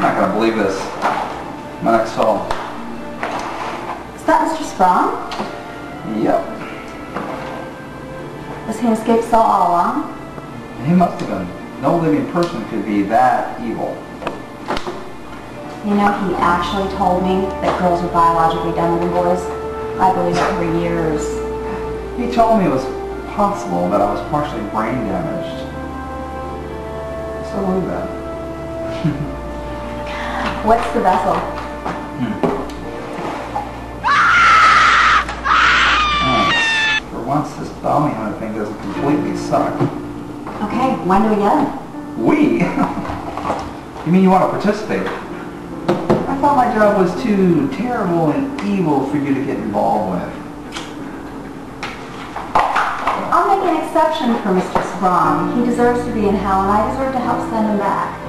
gonna believe this. My next call. Is that Mr. Sprong? Yep. Was he an escaped soul all along? He must have been. No living person could be that evil. You know, he actually told me that girls are biologically dumber than boys. I believed it for years. He told me it was possible that I was partially brain damaged. I still believe that. What's the vessel? Thanks. For once, this bounty hunter thing doesn't completely suck. Okay, when do we get it? We? you mean you want to participate? I thought my job was too terrible and evil for you to get involved with. I'll make an exception for Mr. Sprong. He deserves to be in hell, and I deserve to help send him back.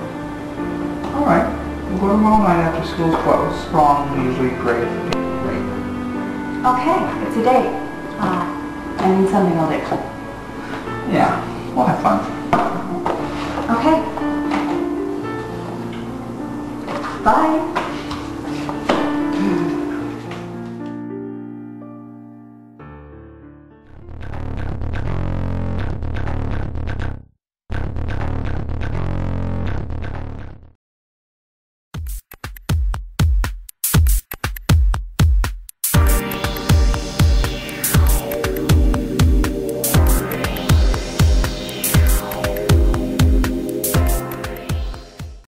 All right. Go tomorrow night after school's closed. Strong, usually great. Great. Okay, it's a date. Uh, I mean something I'll do. Yeah, we'll have fun. Okay. Bye.